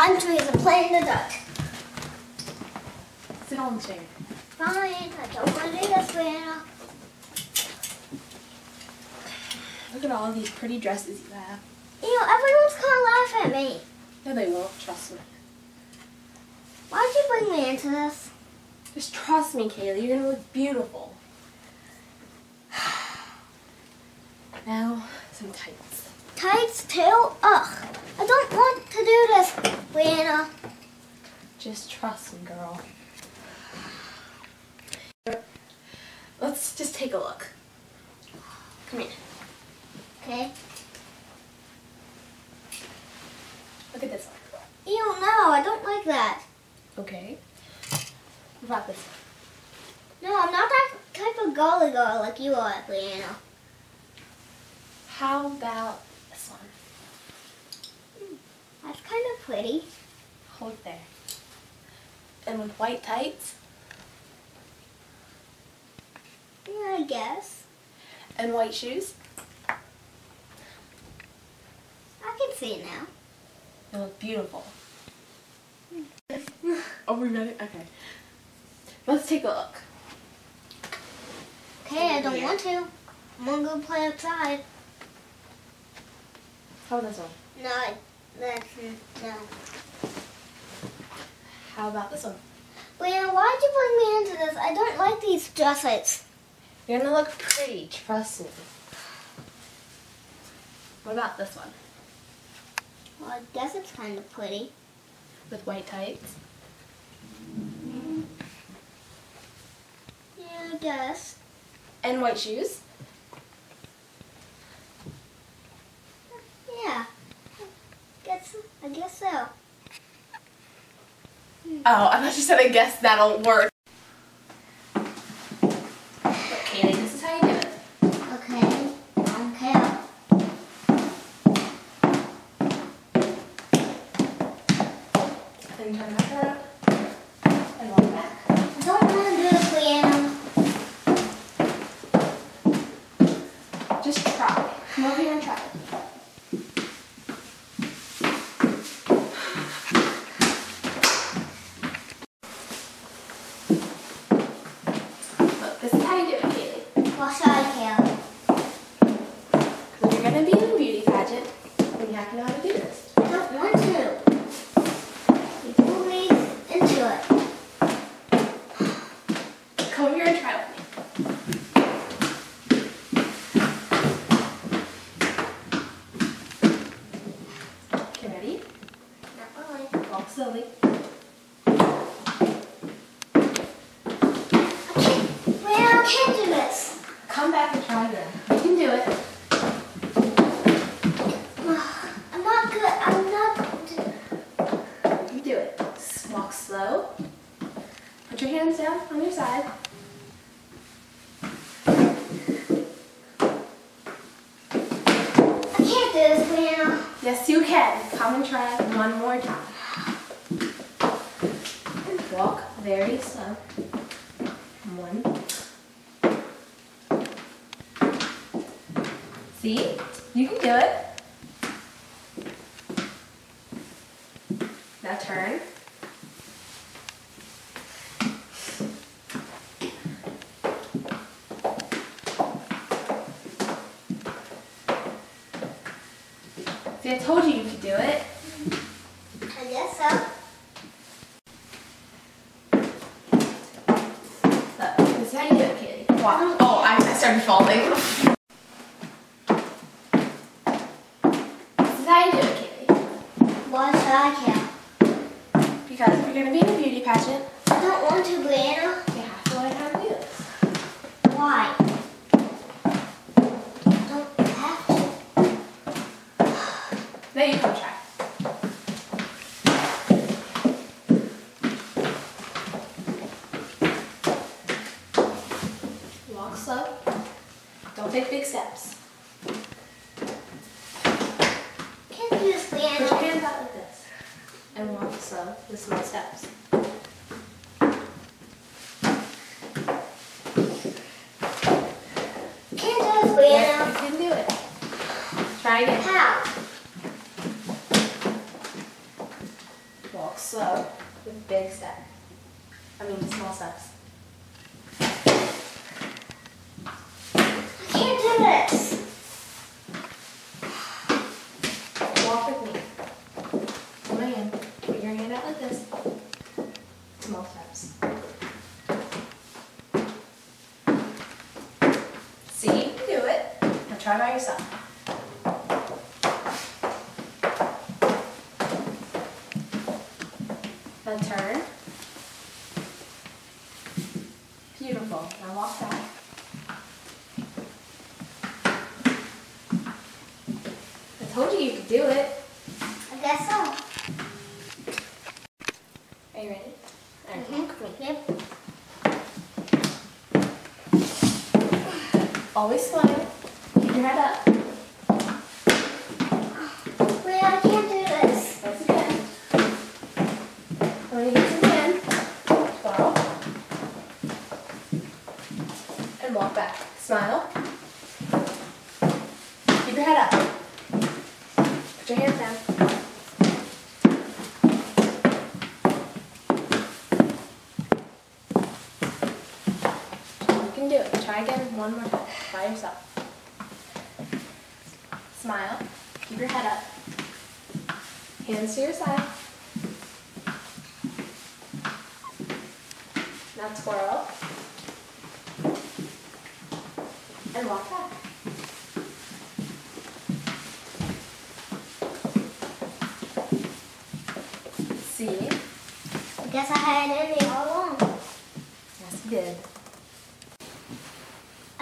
climb trees and play in the dark. Sit on the chair. Fine. I don't want to do this, Brianna. Look at all these pretty dresses you have. You know, everyone's gonna laugh at me. No, they won't. Trust me. Why'd you bring me into this? Just trust me, Kaylee. You're gonna look beautiful. Now, some tights. Tights too? Ugh. I don't want to do this, Brianna. Just trust me, girl. Let's just take a look. Come here. Okay. Look at this one. You don't. I don't like that. Okay. What about this? No, I'm not that type of girly girl like you are, Brianna. How about? That's kind of pretty. Hold there. And with white tights Yeah, I guess. and white shoes, I can see it now. you look beautiful. Are we ready? Okay. Let's take a look. Okay, I don't Yeah. want to. I'm gonna go play outside. How about this one? No, I- that's no. How about this one? Brianna, why'd you bring me into this? I don't like these dresses. You're gonna look pretty, trust me. What about this one? Well, I guess it's kind of pretty. With white tights? Yeah, I guess. And white shoes? Yeah. Guess I guess so. Hmm. Oh, I thought you said I guess that'll work. Look, Kaylee, this is how you do it. Okay. Okay. Then turn back around. And walk back. I don't want to do this, Brianna. Just try. Come over here and try it. Look, this is how you do it, Kaylee. Well, sorry, Kale. When you're gonna be in a beauty pageant, then you have to know how to do this. I don't want to. You pulled me into it. Come over here and try with me. Okay, ready? Not really. Walk slowly. Brianna, I can't do this. Come back and try again. You can do it. I'm not good. I'm not. You do it. Just walk slow. Put your hands down on your side. I can't do this, Brianna. Yes, you can. Come and try it one more time. Walk very slow. One. See? You can do it. Now turn. See, I told you you could do it. I guess so. Look, this is how you do it, Katie. Watch. Oh, I, I started falling. this is how you do it, Katie. Why should I care? Because if you're going to be in a beauty pageant, I don't want to, Brianna. you have to learn how to do this. Why? I don't have to. Now you come try. Walk slow. Don't take big steps. Can't do this, Put your Brianna. hands out like this. And walk slow with small steps. Can't do this, Yeah, Brianna. you can do it. Try again. How? step. I mean, small steps. I can't do this. Walk with me. Hold my hand. Put your hand out like this. Small steps. See, you can do it. Try by yourself. Then turn. Beautiful. Now walk back. I told you you could do it. I guess so. Are you ready? Alright, Mhm. walk. Yep. Always smile. Keep your head up. Wait, I can't do this. Once again. When you get to the end, twirl. And walk back. Smile. Keep your head up. Put your hands down. You can do it. Try again one more time by yourself. Smile. Keep your head up. Hands to your side. Now twirl. And walk back. See? I guess I had it all along. Yes, you did.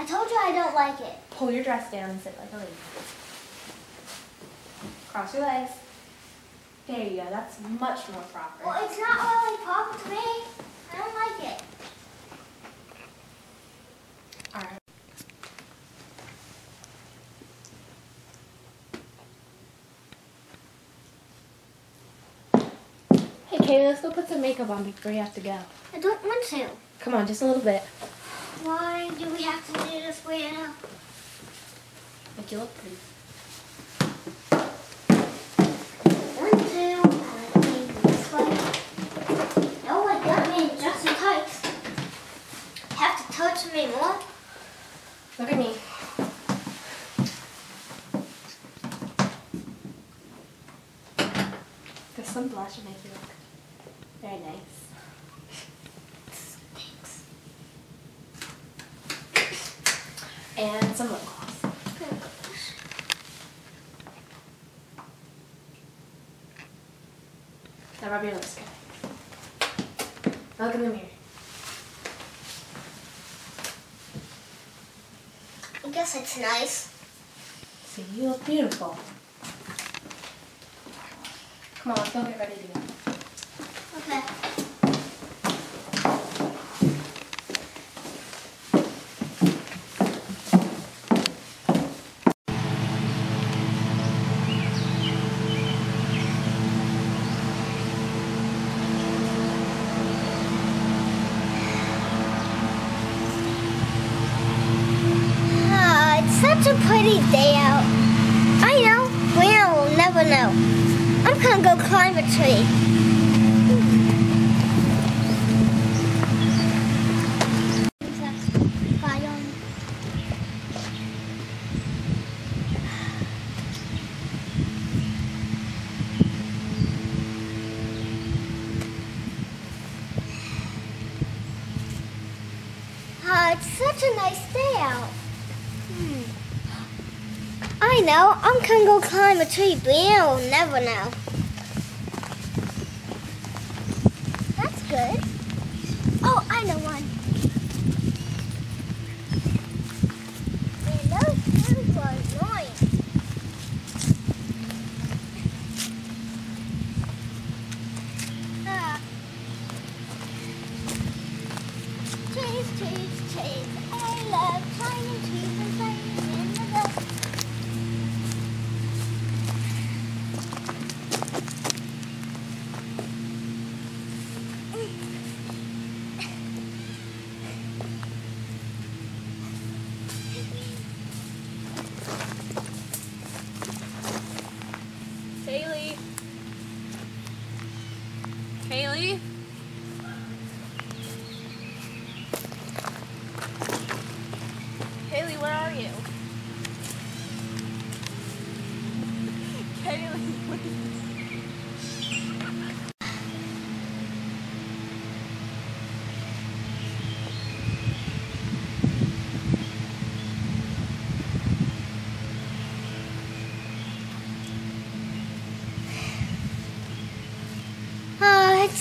I told you I don't like it. Pull your dress down and sit like a lady. Cross your legs. There you go. That's much more proper. Well, it's not really proper to me. I don't like it. All right. Hey, Kaylee, let's go put some makeup on before you have to go. I don't want to. Come on, just a little bit. Why do we have to do this way now? You. Have to touch me more. Look at me. There's some blush to make you look very nice. Thanks. And some lip gloss. Now rub your lips. Now Look in the mirror. I guess it's nice. See, you look beautiful. Come on, let's go get ready to go. Okay. A nice day out. Hmm. I know. I'm gonna go climb a tree, but you'll never know.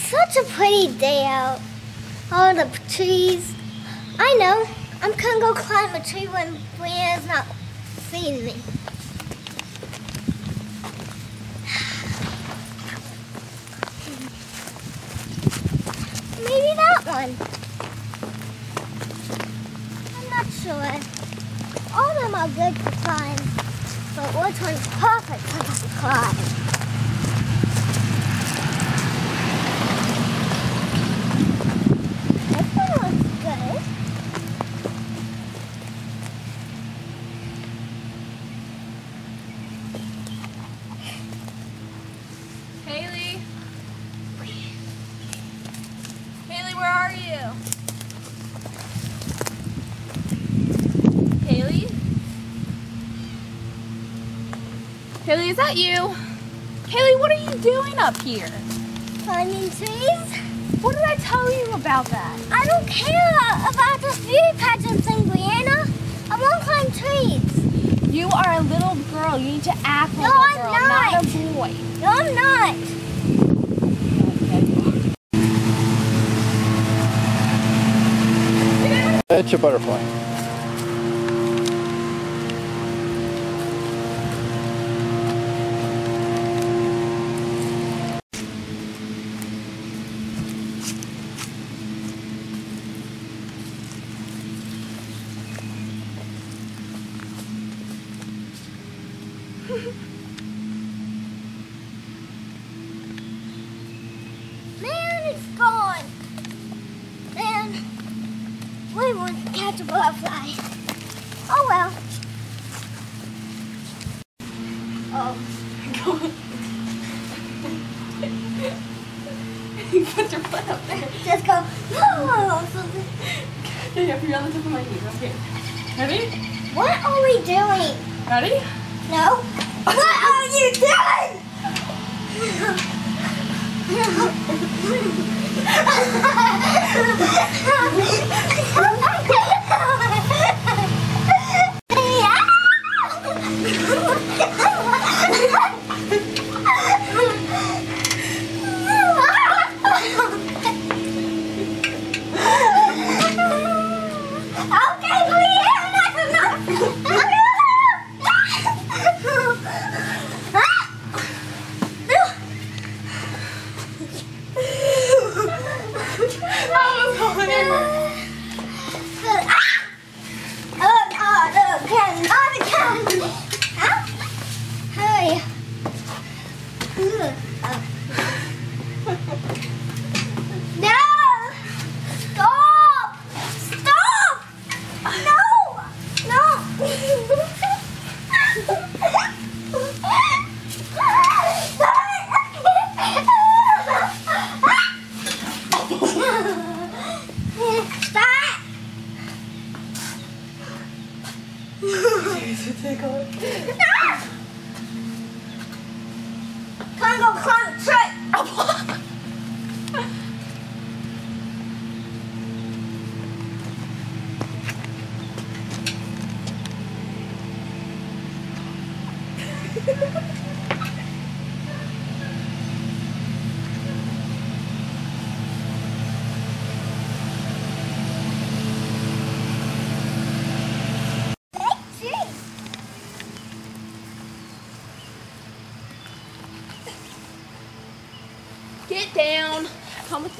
Such a pretty day out. All the trees. I know. I'm gonna go climb a tree when Brianna's not seeing me. Maybe that one. I'm not sure. All of them are good to climb, but which one's perfect for us to climb? Haley, is that you? Kaylee, what are you doing up here? Climbing trees? What did I tell you about that? I don't care about this beauty pageant thing, Brianna. I won't climb trees. You are a little girl. You need to act like a boy. No, a I'm girl, not. a boy. No, I'm not. It's a butterfly. Want to catch a butterfly. Oh well. Oh, you put your foot up there. just go. Oh. Yeah, you're on the tip of my knee. Okay. Ready? What are we doing? Ready? No. What are you doing? Okay,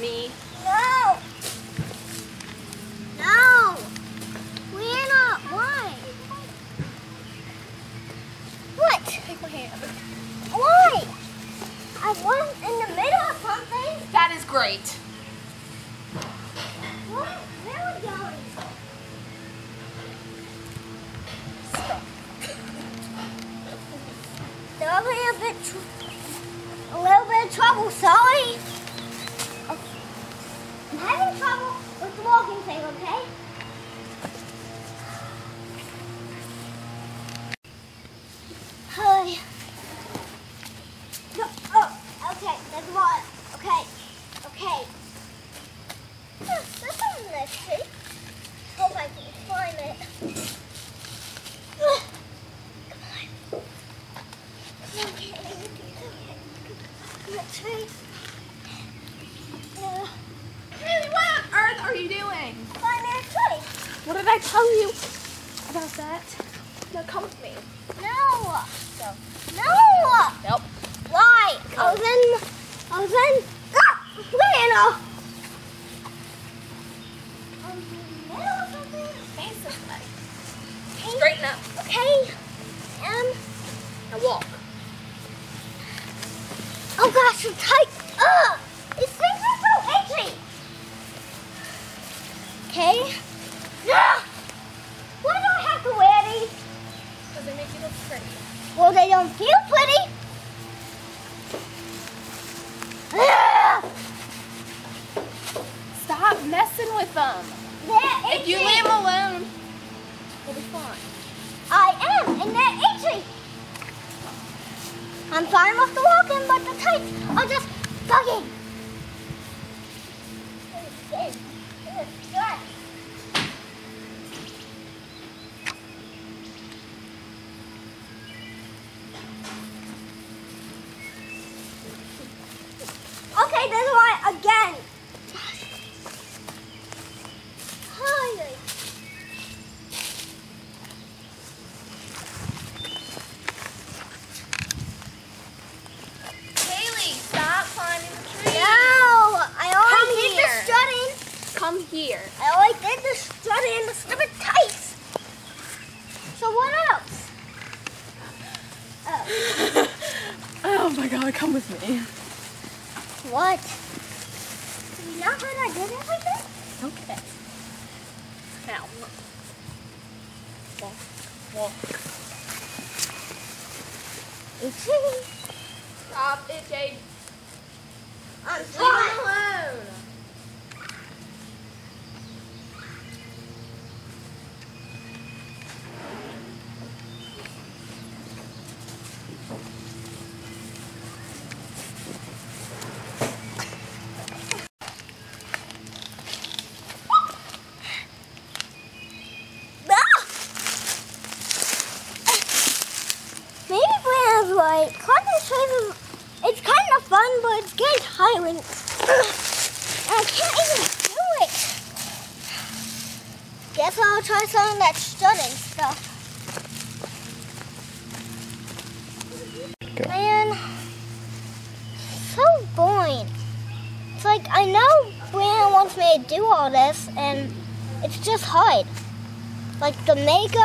me. No. No. We're not. Why? What? Take my hand. Why? I was in the middle of something. That is great. What? Where are we going? There'll be a bit, a little bit of trouble. Sorry. Having trouble with the walking thing. Okay. Hi. No, oh, okay. There's water. Okay. Okay. Huh, That's not a nice tree. Hope I can climb it. Ugh. Come on. Come on, Caitlin. Come on, tree. did I tell you about that? Now come with me. No. Go. No. Nope. Why? I was in. I was in. Ah, Lana. I was in the middle of something. Face this way. Okay. Straighten up. Okay. Um. Now walk. Oh gosh, I'm tight. Ugh. These things are so itchy. Okay. Ugh. Why do I have to wear these? Because they make you look pretty. Well, they don't feel pretty. With them. They're itchy. If you leave them alone, you'll be fine. I am, and they're itchy. I'm fine with the walking, but the tights are just bugging. Okay, this one again.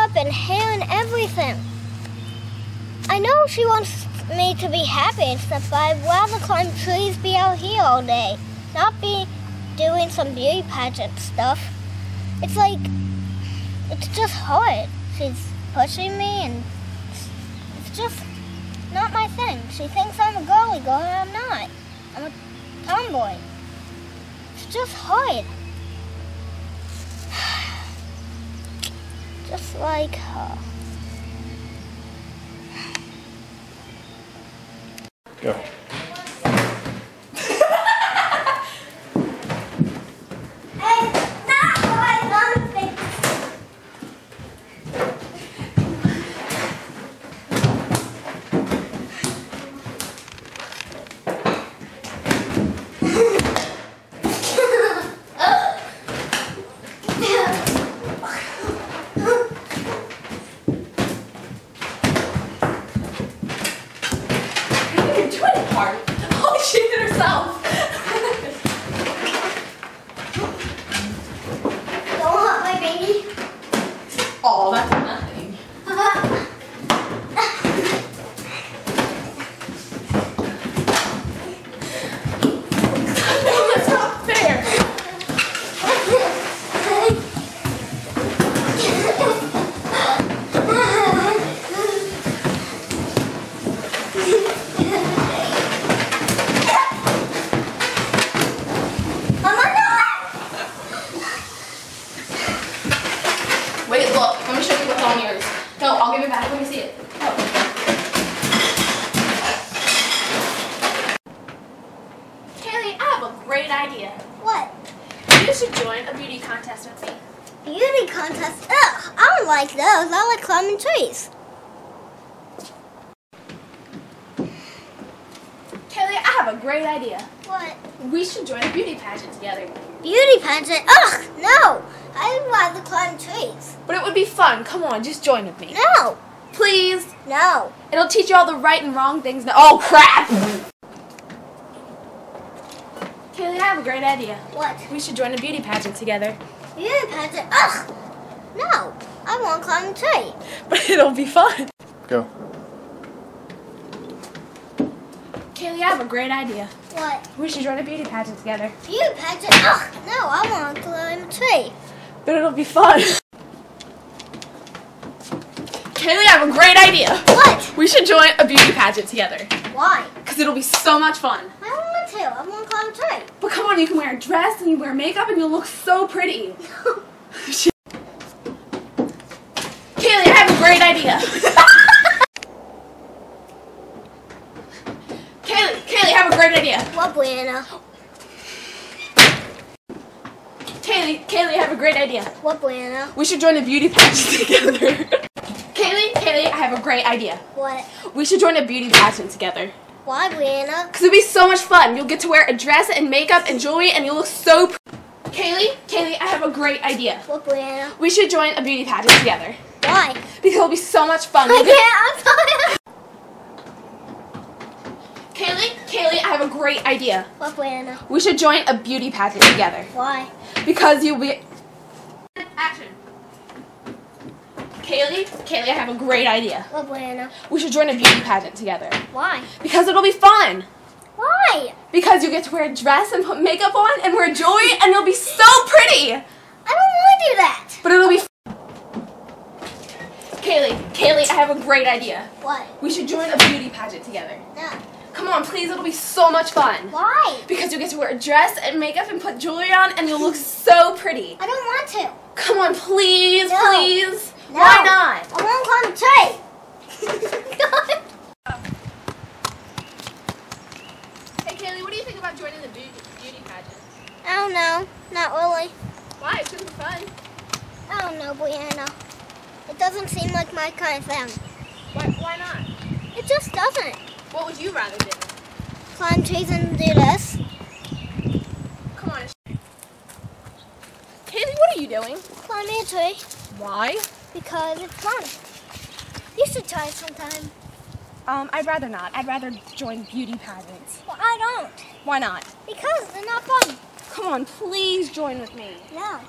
Makeup and hair and everything. I know she wants me to be happy and stuff, but I'd rather climb trees, be out here all day, not be doing some beauty pageant stuff. It's like, it's just hard. She's pushing me, and it's, it's just not my thing. She thinks I'm a girly girl, and I'm not. I'm a tomboy. It's just hard. Just like her. Go. It's not what I'm thinking. You're doing it hard. Oh, she did herself. Don't hurt my baby. oh, that's nothing. That's not fair. Look. Let me show you what's on yours. No, I'll give it back. Let me see it. Oh. Haley, I have a great idea. What? You should join a beauty contest with me. Beauty contest? Ugh, I don't like those. I like climbing trees. Haley, I have a great idea. What? We should join a beauty pageant together. Beauty pageant? Ugh, no. I'd rather climb trees. But it would be fun. Come on, just join with me. No, Please. no. It'll teach you all the right and wrong things. No- oh, crap! Kaylee, I have a great idea. What? We should join a beauty pageant together. You pageant? Ugh. No, I want to climb a tree. But it'll be fun. Go. Kaylee, I have a great idea. What? We should join a beauty pageant together. You pageant? Ugh. No, I want to climb a tree. But it'll be fun. Kaylee, I have a great idea. What? We should join a beauty pageant together. Why? Because it'll be so much fun. I don't want to. I want to climb a tree. But come on, you can wear a dress and you wear makeup and you'll look so pretty. Kaylee, I have a great idea. Kaylee, Kaylee, I have a great idea. what, Brianna? Kaylee, Kaylee, I have a great idea. What, Brianna? We should join a beauty pageant together. Kaylee, Kaylee, I have a great idea. What? We should join a beauty pageant together. Why, Brianna? Because it'll be so much fun. You'll get to wear a dress and makeup and jewelry and you'll look so pr- Kaylee, Kaylee, I have a great idea. What, Brianna? We should join a beauty pageant together. Why? Because it'll be so much fun. I can't. I'm tired. Kaylee, Kaylee, I have a great idea. What, Brianna? We should join a beauty pageant together. Why? Because you'll be. Action. Kaylee, Kaylee, I have a great idea. What, Brianna? We should join a beauty pageant together. Why? Because it'll be fun. Why? Because you get to wear a dress and put makeup on and wear jewelry and you'll be so pretty. I don't want to do that. But it'll be. Kaylee, Kaylee, I have a great idea. What? We should join a beauty pageant together. No. Come on, please, it'll be so much fun. Why? Because you get to wear a dress and makeup and put jewelry on and you'll look so pretty. I don't want to. Come on, please, No. please. No. Why not? I want to climb a tree. Hey, Kaylee, what do you think about joining the beauty, beauty pageant? I don't know. Not really. Why? It should be fun. I don't know, Brianna. It doesn't seem like my kind of thing. Why, why not? It just doesn't. What would you rather do? Climb trees and do this. Come on. Kaylee, what are you doing? Climbing a tree Why? because it's fun. You should try it sometime. Um, I'd rather not. I'd rather join beauty pageants. Well, I don't. Why not? Because they're not fun. Come on, please join with me. No.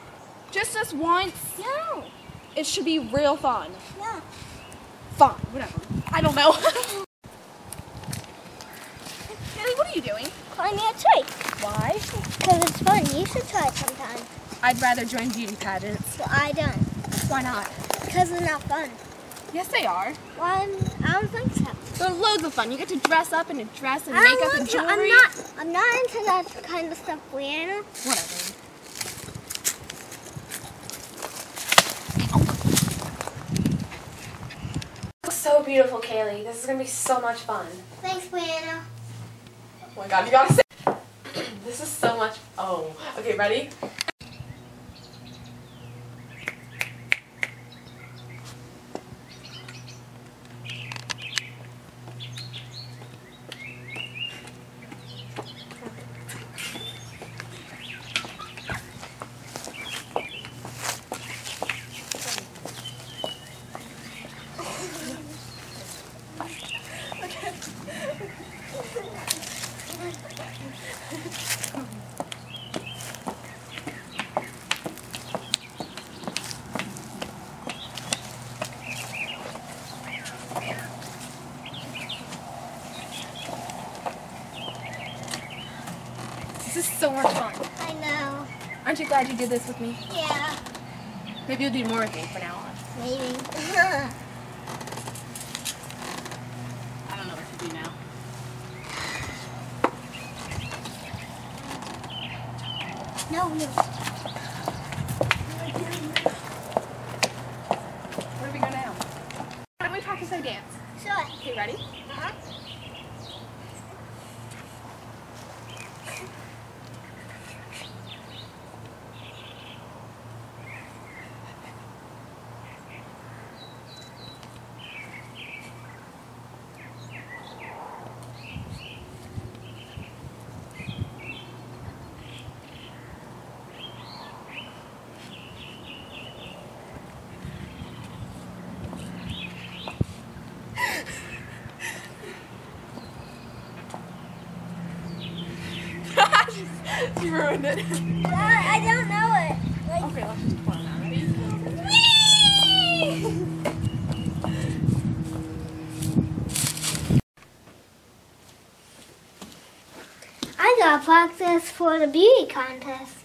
Just this once. No. It should be real fun. No. Fine, whatever. I don't know. Kaylee, what are you doing? Climbing a tree Why? because it's fun. You should try it sometime. I'd rather join beauty pageants. Well, I don't. Why not? Because they're not fun. Yes, they are. Well, I don't think so. They're loads of fun. You get to dress up in a dress and I don't makeup want and to. jewelry. I'm not. I'm not into that kind of stuff, Brianna. Whatever. So beautiful, Kaylee. This is gonna be so much fun. Thanks, Brianna. Oh my god, you gotta say. So much. Oh, okay, ready? So much fun. I know. Aren't you glad you did this with me? Yeah. Maybe you'll do more with me from now on. Maybe. ruined it. I, I don't know it. Like, okay, let's just put it on. Ready? I got practice for the beauty contest.